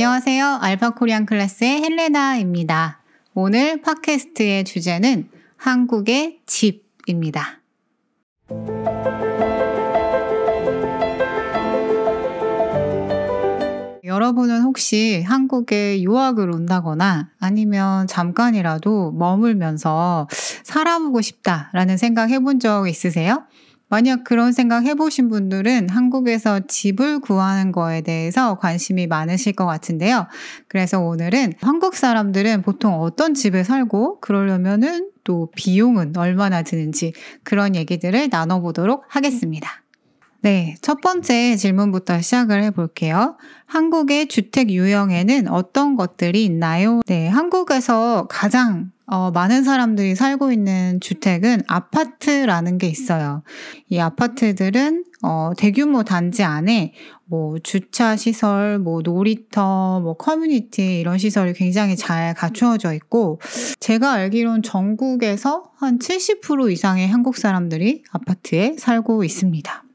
안녕하세요. 알파 코리안 클래스의 헬레나입니다. 오늘 팟캐스트의 주제는 한국의 집입니다. 여러분은 혹시 한국에 유학을 온다거나 아니면 잠깐이라도 머물면서 살아보고 싶다라는 생각 해본 적 있으세요? 만약 그런 생각 해보신 분들은 한국에서 집을 구하는 거에 대해서 관심이 많으실 것 같은데요. 그래서 오늘은 한국 사람들은 보통 어떤 집에 살고 그러려면은 또 비용은 얼마나 드는지 그런 얘기들을 나눠보도록 하겠습니다. 네, 첫 번째 질문부터 시작을 해볼게요. 한국의 주택 유형에는 어떤 것들이 있나요? 네, 한국에서 가장 어, 많은 사람들이 살고 있는 주택은 아파트라는 게 있어요. 이 아파트들은 어, 대규모 단지 안에 뭐 주차 시설, 뭐 놀이터, 뭐 커뮤니티 이런 시설이 굉장히 잘 갖추어져 있고 제가 알기론 전국에서 한 70% 이상의 한국 사람들이 아파트에 살고 있습니다.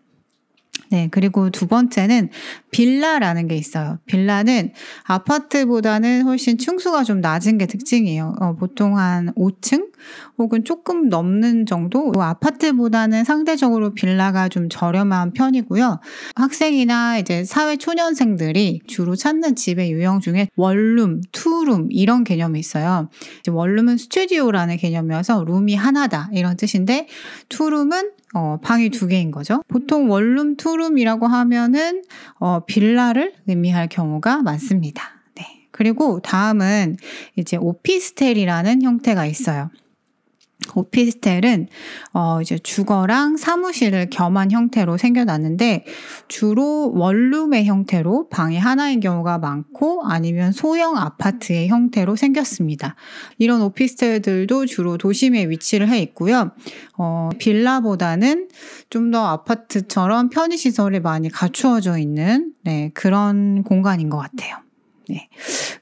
네, 그리고 두 번째는 빌라라는 게 있어요. 빌라는 아파트보다는 훨씬 층수가 좀 낮은 게 특징이에요. 어, 보통 한 5층 혹은 조금 넘는 정도. 아파트보다는 상대적으로 빌라가 좀 저렴한 편이고요. 학생이나 이제 사회 초년생들이 주로 찾는 집의 유형 중에 원룸, 투룸 이런 개념이 있어요. 원룸은 스튜디오라는 개념이어서 룸이 하나다 이런 뜻인데 투룸은 어, 방이 두 개인 거죠. 보통 원룸, 투룸이라고 하면은 어, 빌라를 의미할 경우가 많습니다. 네. 그리고 다음은 이제 오피스텔이라는 형태가 있어요. 오피스텔은 어 이제 주거랑 사무실을 겸한 형태로 생겨났는데 주로 원룸의 형태로 방이 하나인 경우가 많고 아니면 소형 아파트의 형태로 생겼습니다. 이런 오피스텔들도 주로 도심에 위치를 해 있고요. 어 빌라보다는 좀 더 아파트처럼 편의 시설이 많이 갖추어져 있는 네, 그런 공간인 것 같아요. 네.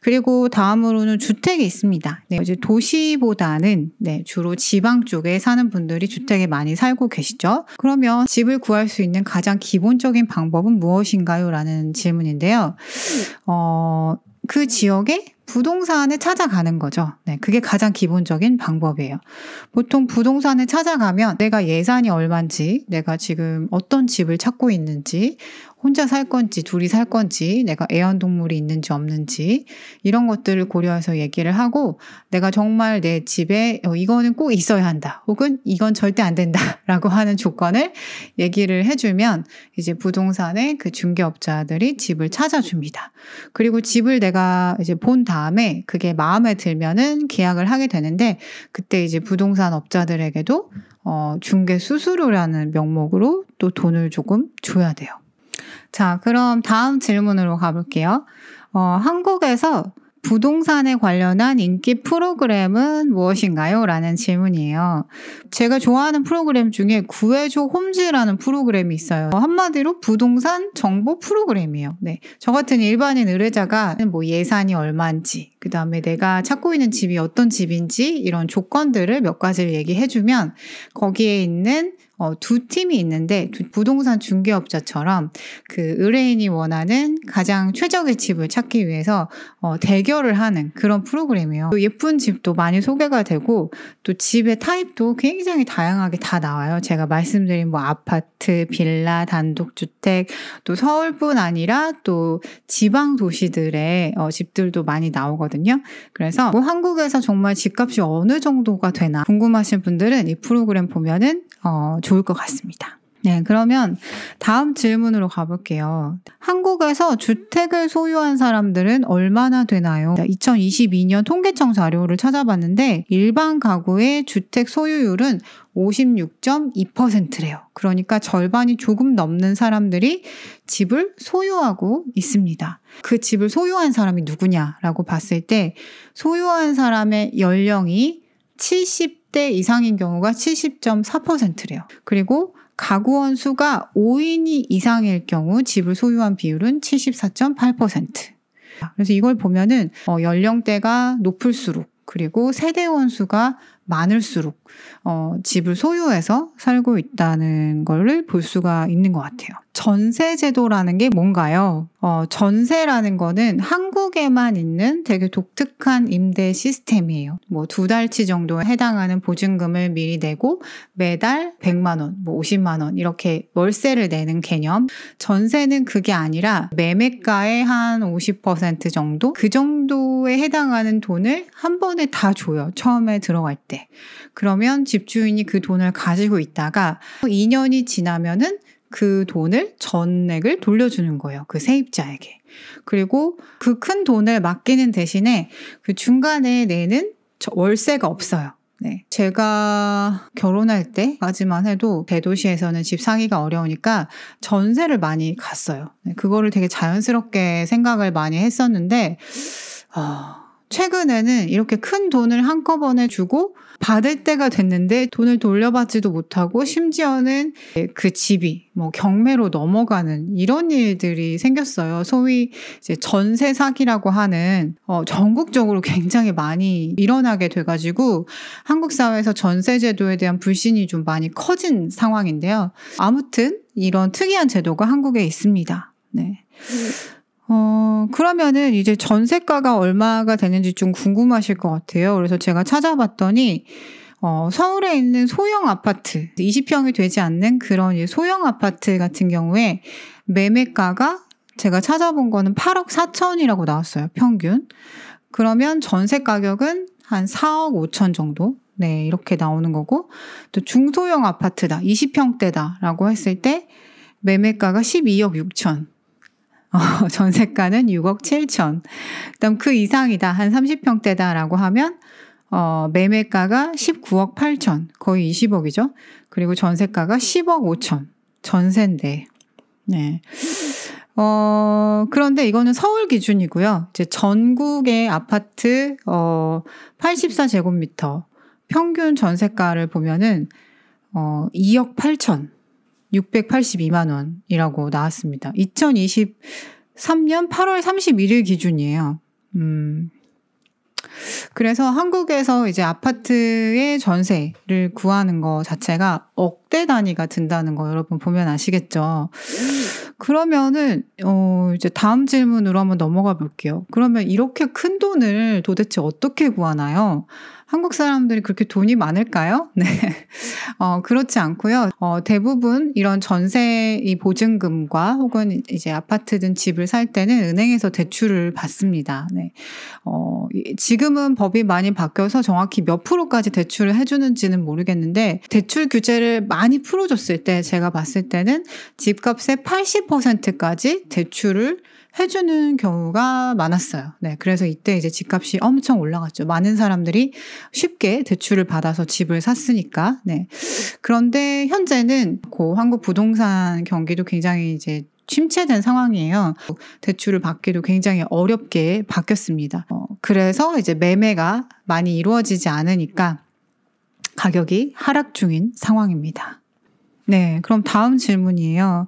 그리고 다음으로는 주택이 있습니다. 네, 이제 도시보다는 네, 주로 지방 쪽에 사는 분들이 주택에 많이 살고 계시죠. 그러면 집을 구할 수 있는 가장 기본적인 방법은 무엇인가요? 라는 질문인데요. 어, 그 지역에 부동산을 찾아가는 거죠. 네, 그게 가장 기본적인 방법이에요. 보통 부동산을 찾아가면 내가 예산이 얼마인지, 내가 지금 어떤 집을 찾고 있는지, 혼자 살 건지 둘이 살 건지 내가 애완동물이 있는지 없는지 이런 것들을 고려해서 얘기를 하고 내가 정말 내 집에 어, 이거는 꼭 있어야 한다 혹은 이건 절대 안 된다 라고 하는 조건을 얘기를 해주면 이제 부동산의 그 중개업자들이 집을 찾아줍니다. 그리고 집을 내가 이제 본 다음 에 그게 마음에 들면은 계약을 하게 되는데 그때 이제 부동산 업자들에게도 어, 중개 수수료라는 명목으로 또 돈을 조금 줘야 돼요. 자, 그럼 다음 질문으로 가볼게요. 어, 한국에서 부동산에 관련한 인기 프로그램은 무엇인가요? 라는 질문이에요. 제가 좋아하는 프로그램 중에 구해줘 홈즈라는 프로그램이 있어요. 한마디로 부동산 정보 프로그램이에요. 네. 저 같은 일반인 의뢰자가 뭐 예산이 얼마인지, 그 다음에 내가 찾고 있는 집이 어떤 집인지 이런 조건들을 몇 가지를 얘기해주면 거기에 있는 어, 두 팀이 있는데 두 부동산 중개업자처럼 그 의뢰인이 원하는 가장 최적의 집을 찾기 위해서 어, 대결을 하는 그런 프로그램이에요. 또 예쁜 집도 많이 소개가 되고 또 집의 타입도 굉장히 다양하게 다 나와요. 제가 말씀드린 뭐 아파트, 빌라, 단독주택 또 서울뿐 아니라 또 지방 도시들의 어, 집들도 많이 나오거든요. 그래서 뭐 한국에서 정말 집값이 어느 정도가 되나 궁금하신 분들은 이 프로그램 보면은 어, 좋을 것 같습니다. 네, 그러면 다음 질문으로 가볼게요. 한국에서 주택을 소유한 사람들은 얼마나 되나요? 2022년 통계청 자료를 찾아봤는데 일반 가구의 주택 소유율은 56.2%래요. 그러니까 절반이 조금 넘는 사람들이 집을 소유하고 있습니다. 그 집을 소유한 사람이 누구냐라고 봤을 때 소유한 사람의 연령이 70 대 이상인 경우가 70.4%래요. 그리고 가구원 수가 5인이 이상일 경우 집을 소유한 비율은 74.8%. 그래서 이걸 보면은 어, 연령대가 높을수록 그리고 세대 원 수가 많을수록 어, 집을 소유해서 살고 있다는 것을 볼 수가 있는 것 같아요. 전세 제도라는 게 뭔가요? 어, 전세라는 거는 한국에만 있는 되게 독특한 임대 시스템이에요. 뭐 두 달치 정도에 해당하는 보증금을 미리 내고 매달 100만 원, 뭐 50만 원 이렇게 월세를 내는 개념. 전세는 그게 아니라 매매가의 한 50% 정도 그 정도에 해당하는 돈을 한 번에 다 줘요. 처음에 들어갈 때. 그러면 집주인이 그 돈을 가지고 있다가 2년이 지나면은 그 돈을 전액을 돌려주는 거예요. 그 세입자에게. 그리고 그 큰 돈을 맡기는 대신에 그 중간에 내는 월세가 없어요. 네. 제가 결혼할 때까지만 해도 대도시에서는 집 사기가 어려우니까 전세를 많이 갔어요. 네. 그거를 되게 자연스럽게 생각을 많이 했었는데, 어, 최근에는 이렇게 큰 돈을 한꺼번에 주고 받을 때가 됐는데 돈을 돌려받지도 못하고 심지어는 그 집이 뭐 경매로 넘어가는 이런 일들이 생겼어요. 소위 이제 전세 사기라고 하는 어 전국적으로 굉장히 많이 일어나게 돼가지고 한국 사회에서 전세 제도에 대한 불신이 좀 많이 커진 상황인데요. 아무튼 이런 특이한 제도가 한국에 있습니다. 네. 어, 그러면은 이제 전세가가 얼마가 되는지 좀 궁금하실 것 같아요. 그래서 제가 찾아봤더니, 어, 서울에 있는 소형 아파트, 20평이 되지 않는 그런 소형 아파트 같은 경우에 매매가가 제가 찾아본 거는 8억 4천이라고 나왔어요. 평균. 그러면 전세 가격은 한 4억 5천 정도. 네, 이렇게 나오는 거고, 또 중소형 아파트다, 20평대다라고 했을 때 매매가가 12억 6천. 어, 전세가는 6억 7천. 그다음 그 이상이다. 한 30평대다라고 하면 어, 매매가가 19억 8천. 거의 20억이죠. 그리고 전세가가 10억 5천. 전세인데. 네. 어, 그런데 이거는 서울 기준이고요. 이제 전국의 아파트, 어, 84제곱미터 평균 전세가를 보면은, 어, 2억 8천. 682만 원이라고 나왔습니다. 2023년 8월 31일 기준이에요. 음. 그래서 한국에서 이제 아파트의 전세를 구하는 거 자체가 억대 단위가 든다는 거 여러분 보면 아시겠죠? 그러면은 어 이제 다음 질문으로 한번 넘어가 볼게요. 그러면 이렇게 큰 돈을 도대체 어떻게 구하나요? 한국 사람들이 그렇게 돈이 많을까요? 네. 어, 그렇지 않고요. 어, 대부분 이런 전세 이 보증금과 혹은 이제 아파트든 집을 살 때는 은행에서 대출을 받습니다. 네. 어, 지금은 법이 많이 바뀌어서 정확히 몇 프로까지 대출을 해주는지는 모르겠는데 대출 규제를 많이 풀어줬을 때 제가 봤을 때는 집값의 80%까지 대출을 해주는 경우가 많았어요. 네. 그래서 이때 이제 집값이 엄청 올라갔죠. 많은 사람들이 쉽게 대출을 받아서 집을 샀으니까. 네. 그런데 현재는 고 한국 부동산 경기도 굉장히 이제 침체된 상황이에요. 대출을 받기도 굉장히 어렵게 바뀌었습니다. 어, 그래서 이제 매매가 많이 이루어지지 않으니까 가격이 하락 중인 상황입니다. 네, 그럼 다음 질문이에요.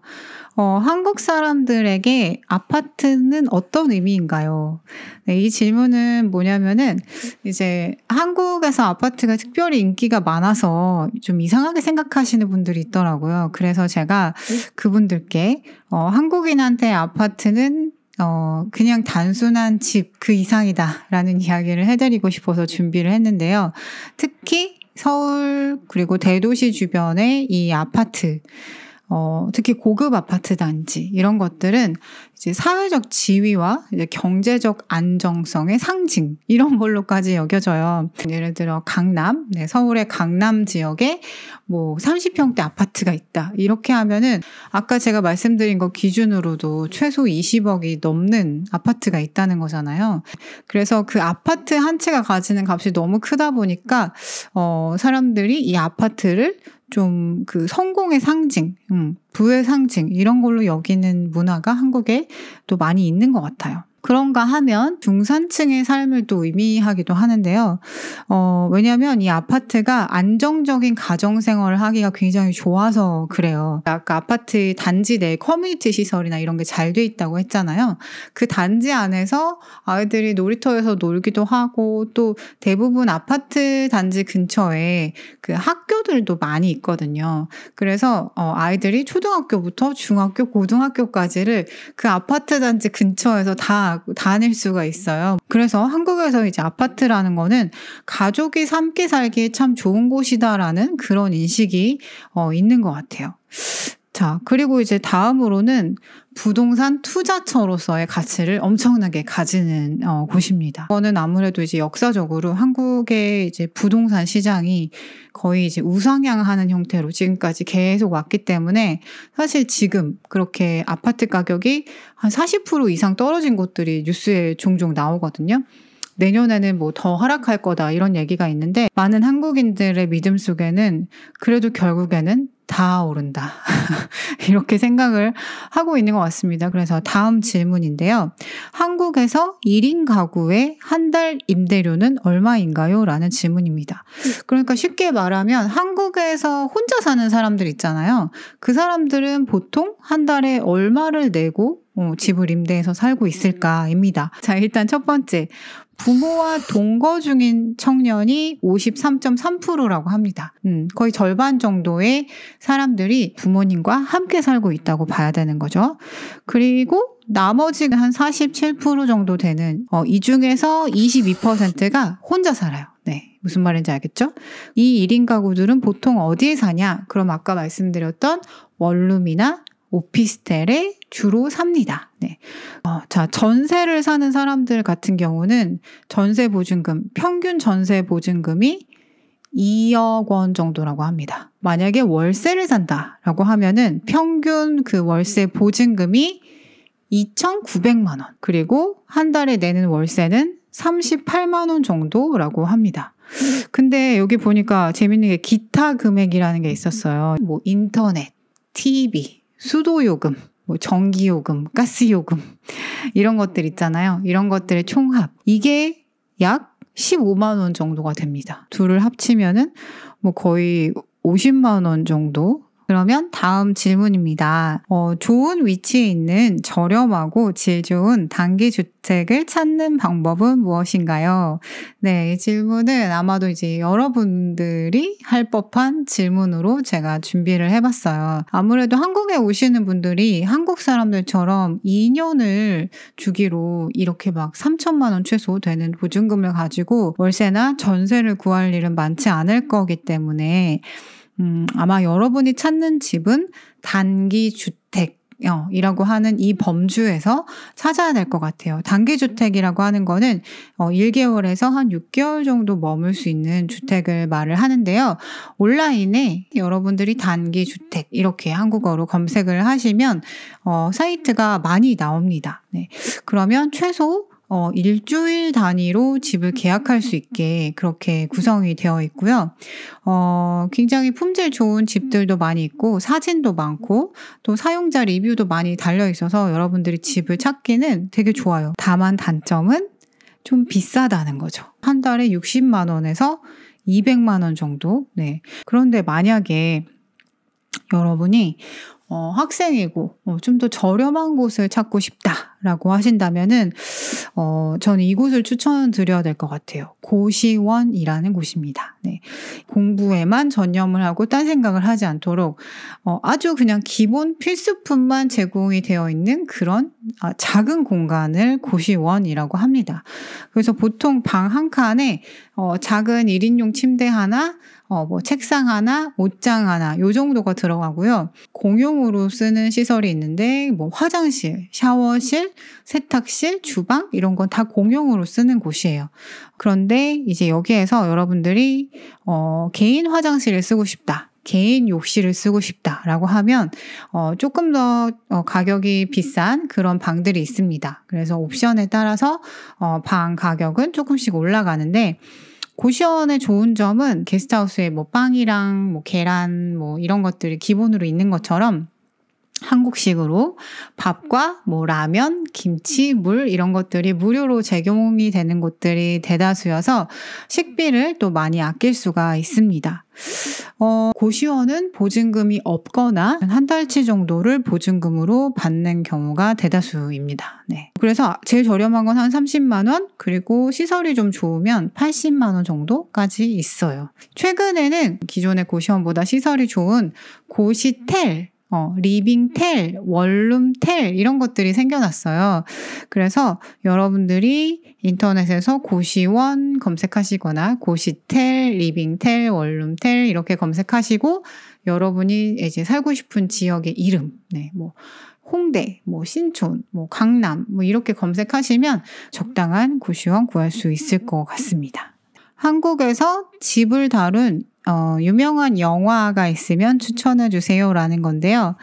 어, 한국 사람들에게 아파트는 어떤 의미인가요? 네, 이 질문은 뭐냐면은 이제 한국에서 아파트가 특별히 인기가 많아서 좀 이상하게 생각하시는 분들이 있더라고요. 그래서 제가 그분들께 어, 한국인한테 아파트는 어, 그냥 단순한 집 그 이상이다라는 이야기를 해드리고 싶어서 준비를 했는데요. 특히 서울 그리고 대도시 주변의 이 아파트 어, 특히 고급 아파트 단지 이런 것들은 이제 사회적 지위와 이제 경제적 안정성의 상징 이런 걸로까지 여겨져요. 예를 들어 강남, 네, 서울의 강남 지역에 뭐 30평대 아파트가 있다. 이렇게 하면은 아까 제가 말씀드린 것 기준으로도 최소 20억이 넘는 아파트가 있다는 거잖아요. 그래서 그 아파트 한 채가 가지는 값이 너무 크다 보니까 어, 사람들이 이 아파트를 좀 그 성공의 상징, 음, 부의 상징 이런 걸로 여기는 문화가 한국에 또 많이 있는 것 같아요. 그런가 하면 중산층의 삶을 또 의미하기도 하는데요. 어, 왜냐하면 이 아파트가 안정적인 가정 생활을 하기가 굉장히 좋아서 그래요. 아까 아파트 단지 내 커뮤니티 시설이나 이런 게 잘 돼 있다고 했잖아요. 그 단지 안에서 아이들이 놀이터에서 놀기도 하고 또 대부분 아파트 단지 근처에 그 학교들도 많이 있거든요. 그래서 어, 아이들이 초등학교부터 중학교, 고등학교까지를 그 아파트 단지 근처에서 다 다닐 수가 있어요. 그래서 한국에서 이제 아파트라는 거는 가족이 함께 살기에 참 좋은 곳이다라는 그런 인식이 어, 있는 것 같아요. 자, 그리고 이제 다음으로는 부동산 투자처로서의 가치를 엄청나게 가지는 어, 곳입니다. 이거는 아무래도 이제 역사적으로 한국의 이제 부동산 시장이 거의 이제 우상향하는 형태로 지금까지 계속 왔기 때문에 사실 지금 그렇게 아파트 가격이 한 40% 이상 떨어진 곳들이 뉴스에 종종 나오거든요. 내년에는 뭐 더 하락할 거다 이런 얘기가 있는데 많은 한국인들의 믿음 속에는 그래도 결국에는 다 오른다. 이렇게 생각을 하고 있는 것 같습니다. 그래서 다음 질문인데요. 한국에서 1인 가구의 한 달 임대료는 얼마인가요? 라는 질문입니다. 그러니까 쉽게 말하면 한국에서 혼자 사는 사람들 있잖아요. 그 사람들은 보통 한 달에 얼마를 내고 어, 집을 임대해서 살고 있을까입니다. 자, 일단 첫 번째. 부모와 동거 중인 청년이 53.3%라고 합니다. 음, 거의 절반 정도의 사람들이 부모님과 함께 살고 있다고 봐야 되는 거죠. 그리고 나머지는 한47% 정도 되는, 어, 이 중에서 22%가 혼자 살아요. 네. 무슨 말인지 알겠죠? 이 1인 가구들은 보통 어디에 사냐? 그럼 아까 말씀드렸던 원룸이나 오피스텔에 주로 삽니다. 네. 어, 자, 전세를 사는 사람들 같은 경우는 전세 보증금, 평균 전세 보증금이 2억 원 정도라고 합니다. 만약에 월세를 산다라고 하면은 평균 그 월세 보증금이 2,900만 원. 그리고 한 달에 내는 월세는 38만 원 정도라고 합니다. 근데 여기 보니까 재밌는 게 기타 금액이라는 게 있었어요. 뭐 인터넷, TV, 수도요금, 뭐 전기요금, 가스요금 이런 것들 있잖아요. 이런 것들의 총합 이게 약 15만 원 정도가 됩니다. 둘을 합치면은 뭐 거의 50만 원 정도 그러면 다음 질문입니다. 어, 좋은 위치에 있는 저렴하고 질 좋은 단기 주택을 찾는 방법은 무엇인가요? 네, 이 질문은 아마도 이제 여러분들이 할 법한 질문으로 제가 준비를 해봤어요. 아무래도 한국에 오시는 분들이 한국 사람들처럼 2년을 주기로 이렇게 막 3천만 원 최소 되는 보증금을 가지고 월세나 전세를 구할 일은 많지 않을 거기 때문에 음, 아마 여러분이 찾는 집은 단기 주택 어, 이라고 하는 이 범주에서 찾아야 될 것 같아요. 단기주택이라고 하는 거는 어, 1개월에서 한 6개월 정도 머물 수 있는 주택을 말을 하는데요. 온라인에 여러분들이 단기주택 이렇게 한국어로 검색을 하시면 어, 사이트가 많이 나옵니다. 네. 그러면 최소 어, 일주일 단위로 집을 계약할 수 있게 그렇게 구성이 되어 있고요. 어, 굉장히 품질 좋은 집들도 많이 있고 사진도 많고 또 사용자 리뷰도 많이 달려 있어서 여러분들이 집을 찾기는 되게 좋아요. 다만 단점은 좀 비싸다는 거죠. 한 달에 60만 원에서 200만 원 정도. 네. 그런데 만약에 여러분이 어, 학생이고 어, 좀 더 저렴한 곳을 찾고 싶다라고 하신다면은 어, 저는 이곳을 추천드려야 될 것 같아요. 고시원이라는 곳입니다. 네. 공부에만 전념을 하고 딴 생각을 하지 않도록 어, 아주 그냥 기본 필수품만 제공이 되어 있는 그런 아, 작은 공간을 고시원이라고 합니다. 그래서 보통 방 한 칸에 어, 작은 1인용 침대 하나 어, 뭐 책상 하나, 옷장 하나, 요 정도가 들어가고요. 공용으로 쓰는 시설이 있는데, 뭐 화장실, 샤워실, 세탁실, 주방, 이런 건 다 공용으로 쓰는 곳이에요. 그런데 이제 여기에서 여러분들이, 어, 개인 화장실을 쓰고 싶다. 개인 욕실을 쓰고 싶다라고 하면 어, 조금 더 어, 가격이 비싼 그런 방들이 있습니다. 그래서 옵션에 따라서 어, 방 가격은 조금씩 올라가는데 고시원의 좋은 점은 게스트하우스에 뭐 빵이랑 뭐 계란 뭐 이런 것들이 기본으로 있는 것처럼 한국식으로 밥과 뭐 라면, 김치, 물 이런 것들이 무료로 제공이 되는 곳들이 대다수여서 식비를 또 많이 아낄 수가 있습니다. 어, 고시원은 보증금이 없거나 한 달치 정도를 보증금으로 받는 경우가 대다수입니다. 네. 그래서 제일 저렴한 건 한 30만 원, 그리고 시설이 좀 좋으면 80만 원 정도까지 있어요. 최근에는 기존의 고시원보다 시설이 좋은 고시텔 어, 리빙텔, 원룸텔 이런 것들이 생겨났어요. 그래서 여러분들이 인터넷에서 고시원 검색하시거나 고시텔, 리빙텔, 원룸텔 이렇게 검색하시고 여러분이 이제 살고 싶은 지역의 이름, 네, 뭐 홍대, 뭐 신촌, 뭐 강남 뭐 이렇게 검색하시면 적당한 고시원 구할 수 있을 것 같습니다. 한국에서 집을 다룬 어, 유명한 영화가 있으면 추천해 주세요라는 건데요.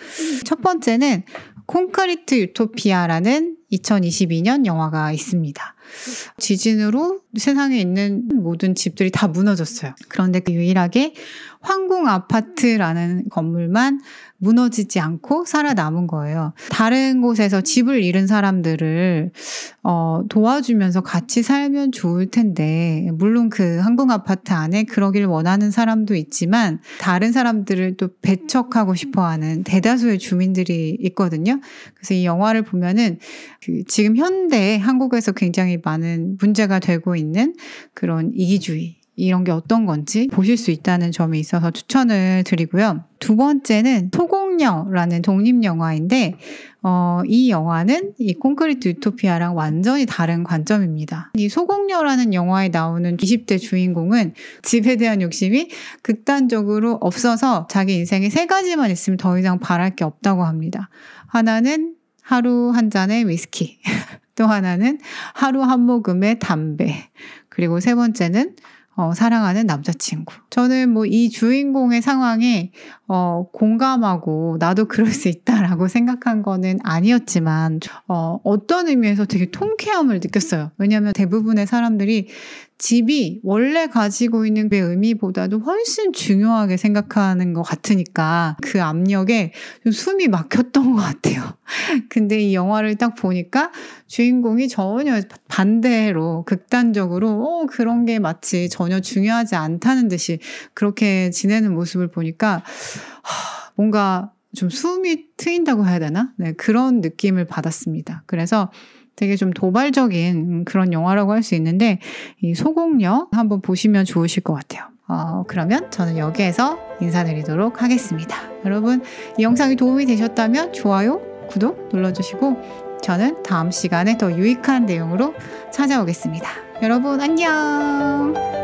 첫 번째는 콘크리트 유토피아라는 2022년 영화가 있습니다. 지진으로 세상에 있는 모든 집들이 다 무너졌어요. 그런데 그 유일하게 황궁 아파트라는 건물만 무너지지 않고 살아남은 거예요. 다른 곳에서 집을 잃은 사람들을 어, 도와주면서 같이 살면 좋을 텐데 물론 그 항공 아파트 안에 그러길 원하는 사람도 있지만 다른 사람들을 또 배척하고 싶어하는 대다수의 주민들이 있거든요. 그래서 이 영화를 보면은 그 지금 현대 한국에서 굉장히 많은 문제가 되고 있는 그런 이기주의 이런 게 어떤 건지 보실 수 있다는 점이 있어서 추천을 드리고요. 두 번째는 소공녀라는 독립 영화인데, 어, 이 영화는 이 콘크리트 유토피아랑 완전히 다른 관점입니다. 이 소공녀라는 영화에 나오는 20대 주인공은 집에 대한 욕심이 극단적으로 없어서 자기 인생에 세 가지만 있으면 더 이상 바랄 게 없다고 합니다. 하나는 하루 한 잔의 위스키. 또 하나는 하루 한 모금의 담배. 그리고 세 번째는 어, 사랑하는 남자친구. 저는 뭐 이 주인공의 상황에 어, 공감하고 나도 그럴 수 있다라고 생각한 거는 아니었지만 어, 어떤 의미에서 되게 통쾌함을 느꼈어요. 왜냐하면 대부분의 사람들이 집이 원래 가지고 있는 그 의미보다도 훨씬 중요하게 생각하는 것 같으니까 그 압력에 좀 숨이 막혔던 것 같아요. 근데 이 영화를 딱 보니까 주인공이 전혀 반대로 극단적으로 어, 그런 게 마치 전혀 중요하지 않다는 듯이 그렇게 지내는 모습을 보니까 하, 뭔가 좀 숨이 트인다고 해야 되나? 네, 그런 느낌을 받았습니다. 그래서 되게 좀 도발적인 그런 영화라고 할 수 있는데 이 소공녀 한번 보시면 좋으실 것 같아요. 어, 그러면 저는 여기에서 인사드리도록 하겠습니다. 여러분 이 영상이 도움이 되셨다면 좋아요, 구독 눌러주시고 저는 다음 시간에 더 유익한 내용으로 찾아오겠습니다. 여러분 안녕!